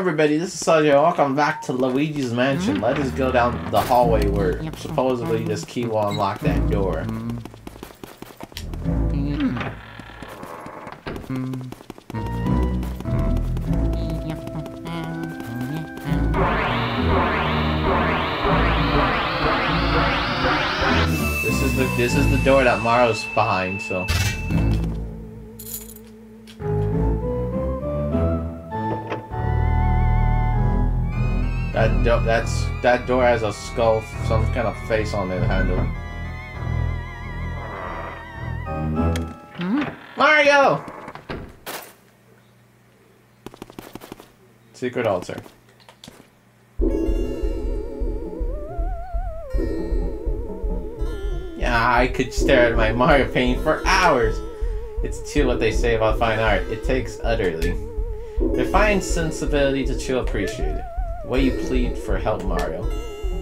everybody, this is Sergio. Welcome back to Luigi's Mansion. Let us go down the hallway where supposedly this key will unlock that door. This is the this is the door that Mario's behind, so That do that's that door has a skull, some kind of face on the handle. Mario! Secret altar. Yeah, I could stare at my Mario painting for hours. It's too what they say about fine art. It takes utterly. Refined sensibility to chill appreciate it. Way you plead for help, Mario.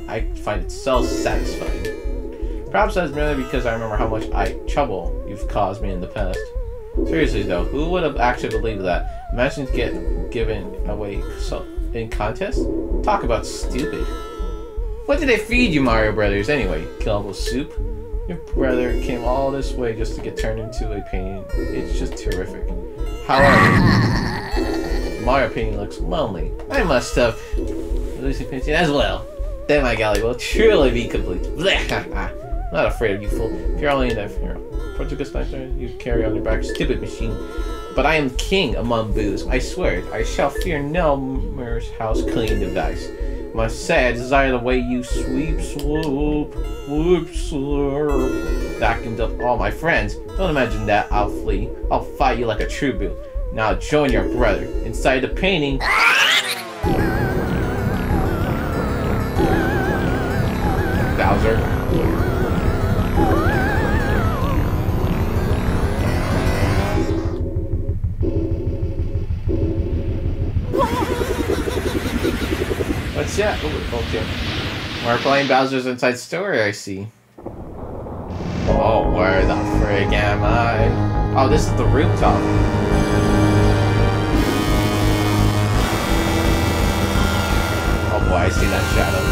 I find it so satisfying. Perhaps that's merely because I remember how much I trouble you've caused me in the past. Seriously though, who would have actually believed that? Imagine get given away so in contest? Talk about stupid. What did they feed you, Mario Brothers, anyway? Killable soup? Your brother came all this way just to get turned into a painting. It's just terrific. However, Mario opinion, looks lonely. I must have Luigi painting as well. Then my galley will truly be complete. Not afraid of you, fool. If you're only in that hero. Portuguese sniper, you carry on your back, stupid machine. But I am king among boos. I swear it. I shall fear no mirror's house clean device. My sad desire the way you sweep, swoop, whoop, slurp. Vacuumed up all my friends. Don't imagine that I'll flee. I'll fight you like a true boo. Now join your brother. Inside the painting. Bowser. What's that? Ooh, okay. We're playing Bowser's Inside Story, I see. Oh, where the frig am I? Oh, this is the rooftop. I see that shadow.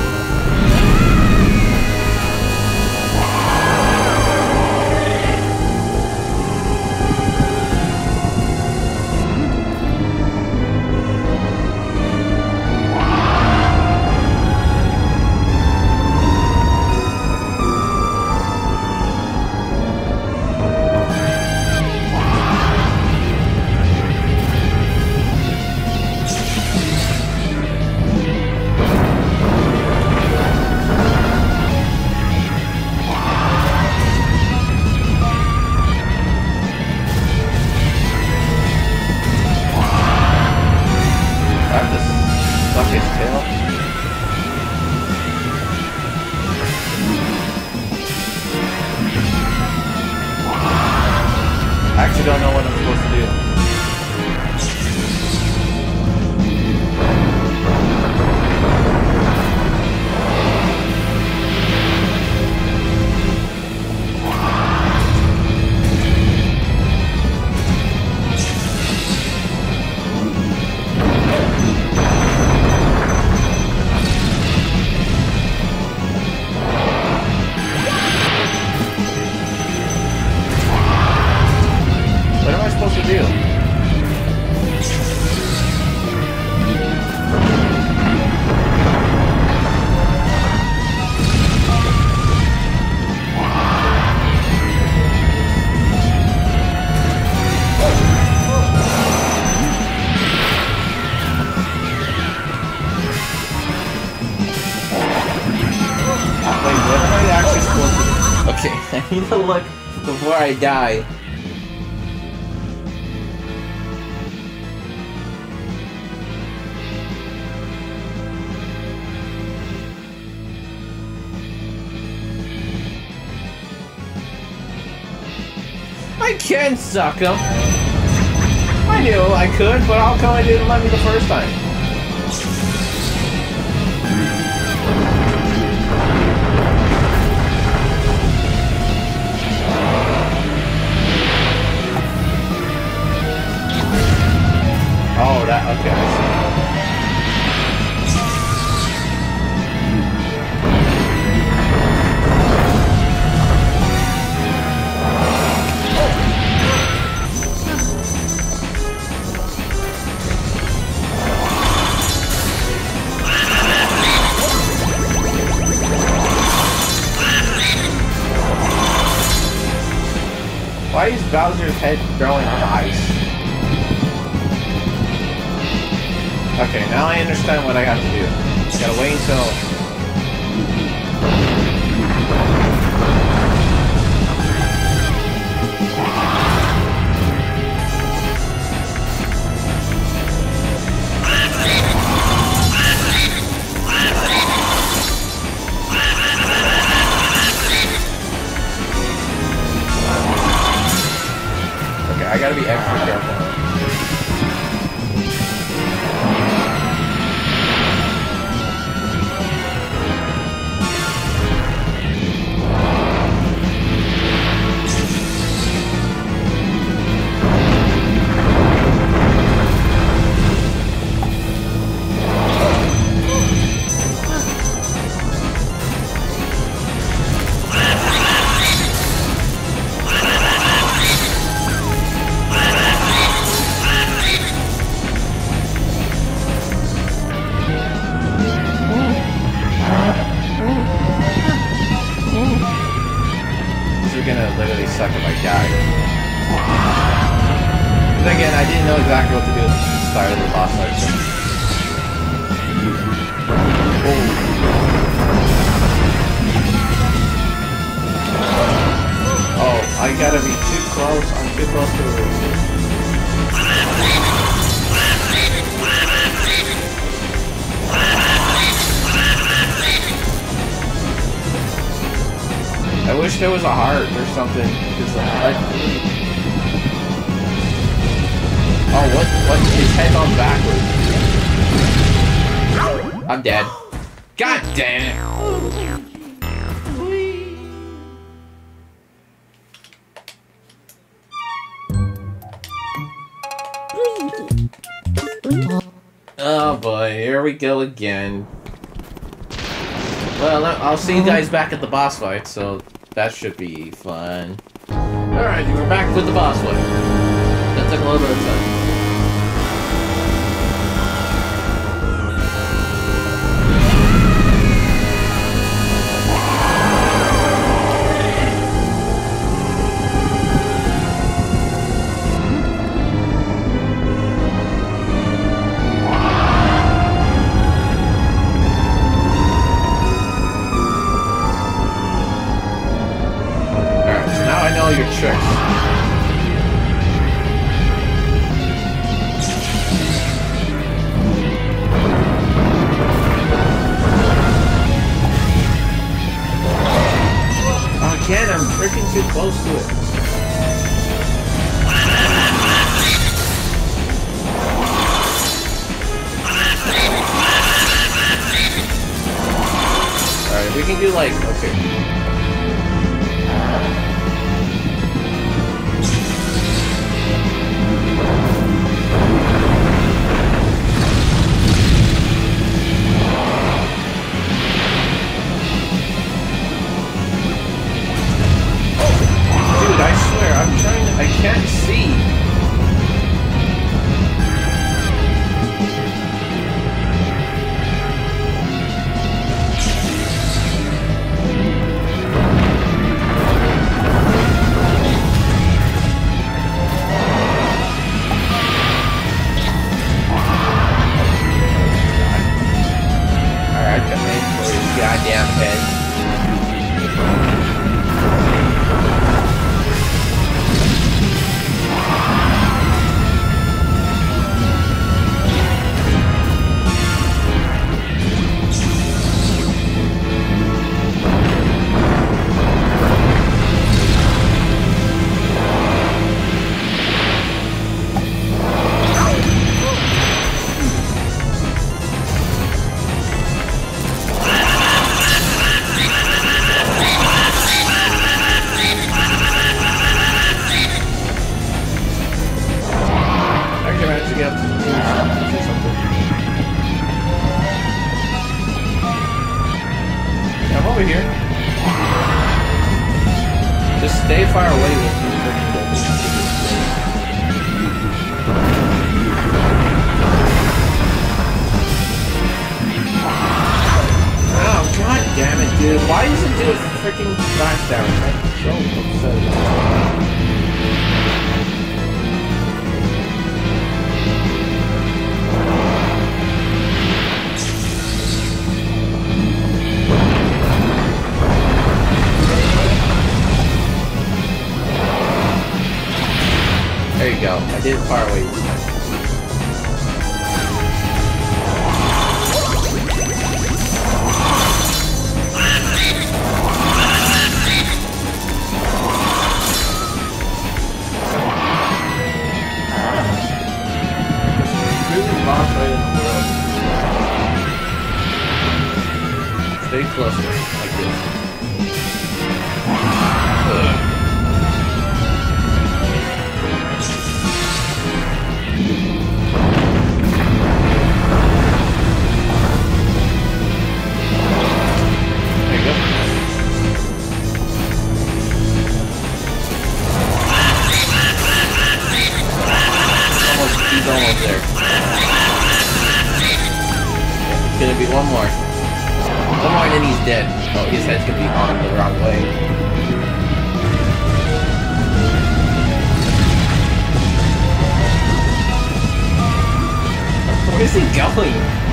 I can suck him. I knew I could, but how come I didn't let me the first time? Oh, that, okay, Bowser's head growing on ice. Okay, now I understand what I got to do. Gotta wait until I gotta be extra careful. gonna literally suck if I die. But again, I didn't know exactly what to do at the start of the boss section. Oh. oh, I gotta be too close. I'm too close to it. I wish there was a heart or something. Cause like, oh, what? What? His head's on backwards. I'm dead. God damn it! Oh boy, here we go again. Well, I'll see you guys back at the boss fight, so that should be fun. Alright, we're back with the boss fight. That took a little bit of time. all your tricks. Again, I'm freaking too close to it. see. Why does it do a freaking smackdown? That's so. There you go. I did it far away. Stay closer, like this. Almost, almost there. It's gonna be one more. One more and he's dead. Oh, his head's gonna be on the wrong way. Where's he going?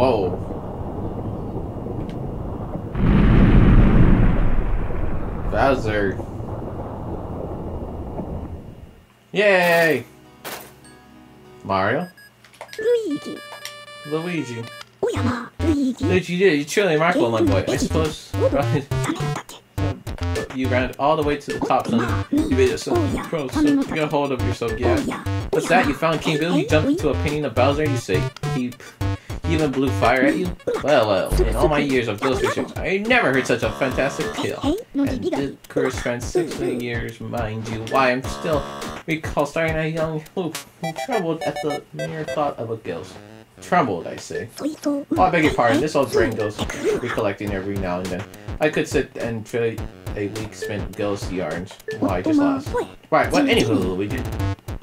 Whoa. Bowser. Yay! Mario? Luigi. Luigi. Luigi. Luigi. You did. You truly remarkable, my boy. I suppose. Right. You ran all the way to the top, son. You made yourself pro, so you got a hold of yourself, yeah. What's that? You found King Bill, you jumped into a painting of Bowser, you say, "Keep." even blew fire at you? Well, well, in all my years of those I never heard such a fantastic kill. And did curse spent sixteen years, mind you, why I'm still recall starting a young hoof who trembled at the mere thought of a ghost. Trembled, I say. Oh, I beg your pardon, this old brain goes recollecting every now and then. I could sit and fill a week spent ghost yarns. Well, I just lost. Right, well, anywho, Luigi,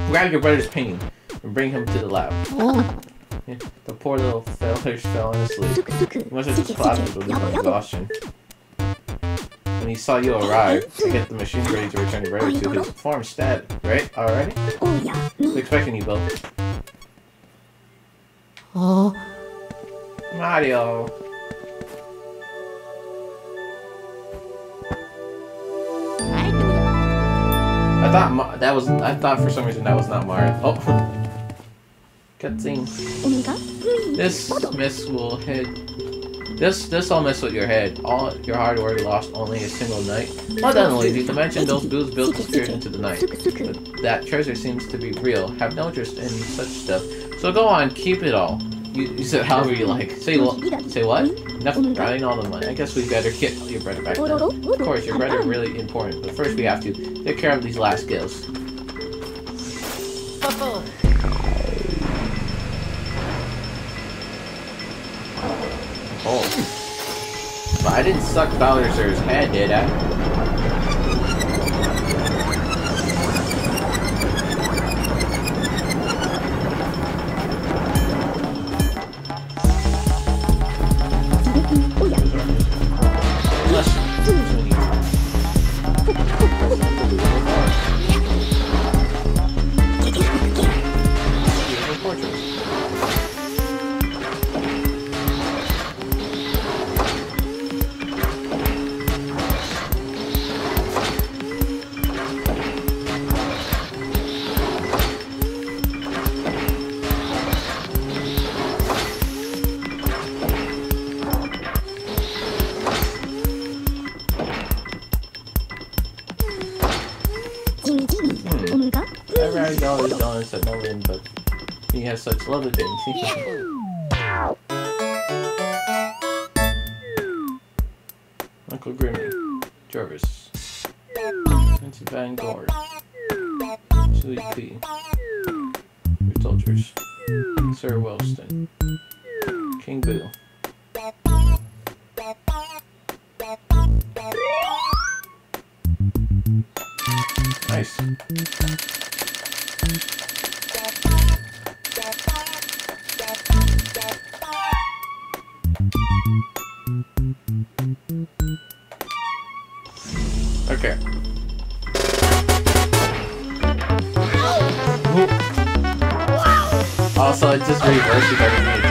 grab your brother's painting and bring him to the lab. The poor little feller's fell asleep. He must have just collapsed with exhaustion. When he saw you arrive to get the machine ready to return Gregor to his form stat, right? all right. Oh yeah. He's expecting you, Bill. Oh. Mario. I thought Ma that was. I thought for some reason that was not Mario. Oh. Cutscene. This miss will hit. This this all mess with your head. All your hard work lost only a single night. Well done, you can mansion those Boos built disappeared into the night. But that treasure seems to be real. Have no interest in such stuff. So go on, keep it all. You, you said however you like. Say what? say what? Nothing. Running all the money. I guess we better get your brother back. Then. Of course, your brother really important. But first we have to take care of these last gifts. But I didn't suck Bowser's head, did I? But he has such lovely things. Uncle Grimmy. Jarvis. Vincent Van Gore. Chili P. Soldiers. Sir Weston. King Boo. Nice. Okay. Also, it just everything it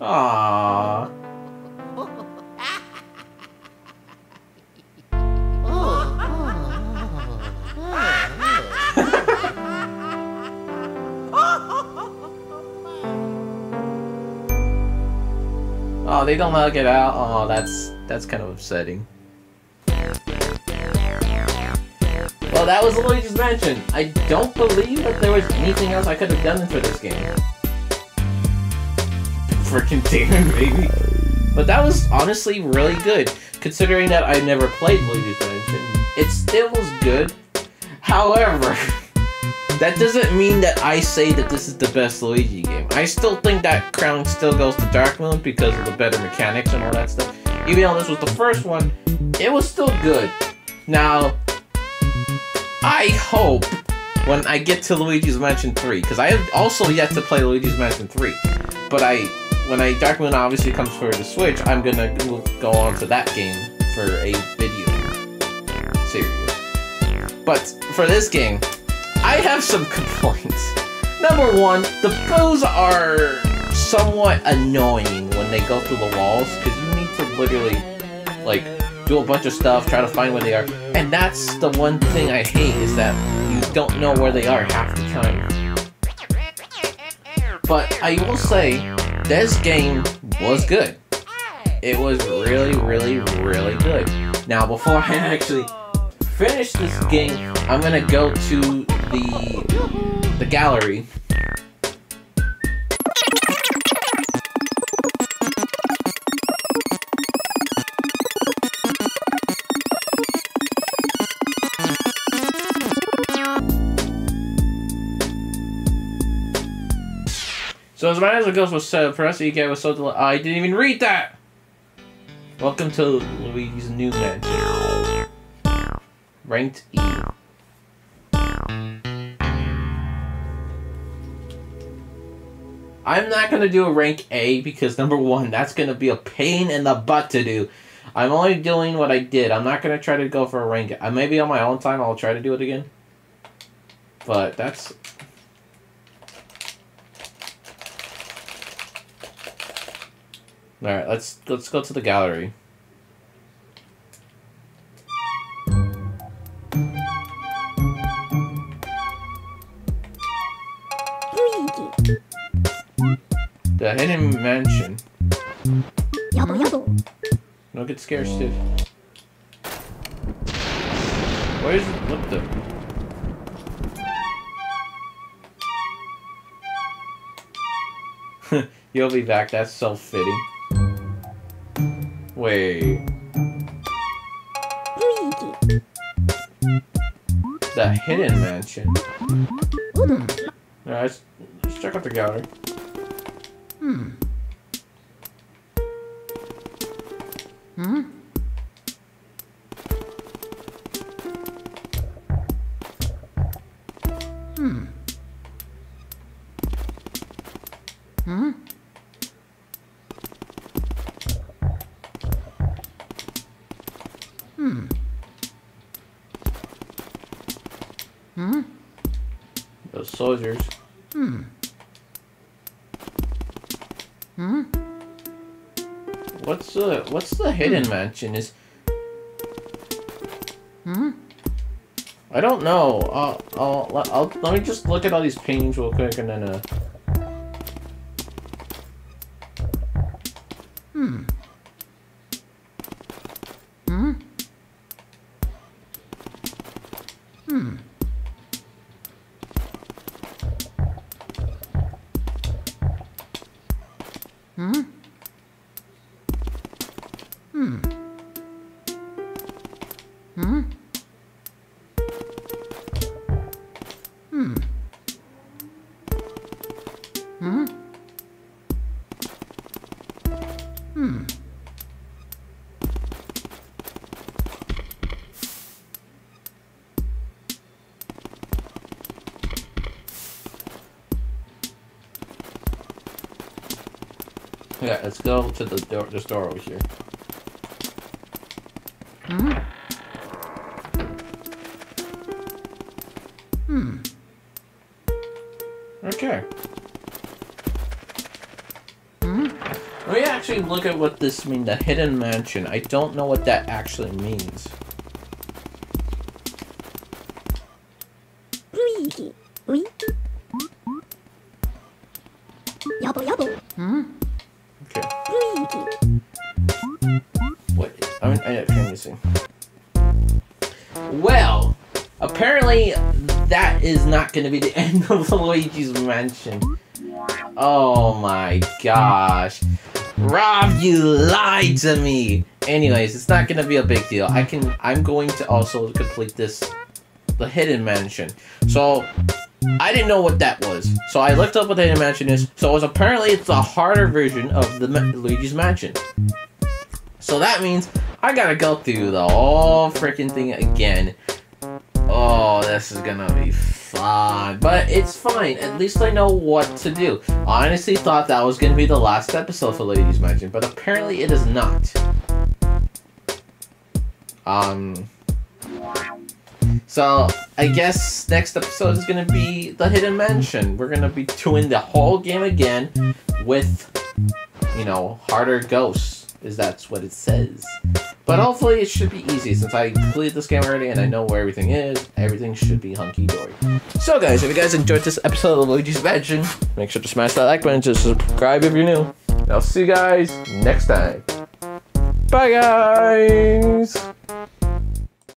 Aww. Oh, they don't let it out. Oh, that's that's kind of upsetting. Well, that was Luigi's Mansion. I don't believe that there was anything else I could have done for this game. Freaking damn, baby. But that was honestly really good, considering that I never played Luigi's Mansion. It still was good. However, that doesn't mean that I say that this is the best Luigi game. I still think that crown still goes to Dark Moon because of the better mechanics and all that stuff. Even though this was the first one, it was still good. Now, I hope when I get to Luigi's Mansion 3, because I have also yet to play Luigi's Mansion 3, but I, when I Dark Moon obviously comes for the Switch, I'm gonna go- go on to that game for a video series. But for this game, I have some complaints. Number one, the foes are somewhat annoying when they go through the walls because you need to literally, like, do a bunch of stuff, try to find where they are. And that's the one thing I hate is that you don't know where they are half the time. But I will say, this game was good. It was really, really, really good. Now, before I actually finish this game, I'm gonna go to the the gallery. So as matters it goes with uh, Professor Ike was so del- I didn't even read that. Welcome to Luigi's new mansion. Ranked E. I'm not gonna do a rank A because number one, that's gonna be a pain in the butt to do. I'm only doing what I did. I'm not gonna try to go for a rank. I maybe on my own time I'll try to do it again. But that's All right, let's let's go to the gallery. The hidden mansion. Don't get scared, Steve. Where's what the? You'll be back. That's self-fitting. Wait. Luigi. Hidden mansion. Hmm. Alright, let's, let's check out the gallery. Hmm. Hmm? Hmm. Hmm? Those soldiers. Hmm. Hmm? What's the what's the hidden mansion? Is Hmm? I don't know. I'll, I'll, I'll, let me just look at all these paintings real quick and then, uh... Yeah, let's go to the door, this door over here. Hmm? Hmm. Okay. Hmm? Let me actually look at what this means, the hidden mansion. I don't know what that actually means. I. Well, apparently that is not going to be the end of Luigi's Mansion. Oh my gosh. Rob, you lied to me. Anyways, it's not going to be a big deal. I can I'm going to also complete this the hidden mansion. So, I didn't know what that was. So I looked up what the hidden mansion is. So it was apparently it's a harder version of the Ma- Luigi's Mansion. So that means I gotta go through the whole freaking thing again. Oh, this is gonna be fun. But it's fine. At least I know what to do. I honestly thought that was gonna be the last episode for Luigi's Mansion, but apparently it is not. Um. So, I guess next episode is gonna be the Hidden Mansion. We're gonna be doing the whole game again with, you know, harder ghosts, is that's what it says. But hopefully it should be easy since I completed this game already and I know where everything is. Everything should be hunky dory. So guys, if you guys enjoyed this episode of Luigi's Mansion, make sure to smash that like button to subscribe if you're new. And I'll see you guys next time. Bye guys!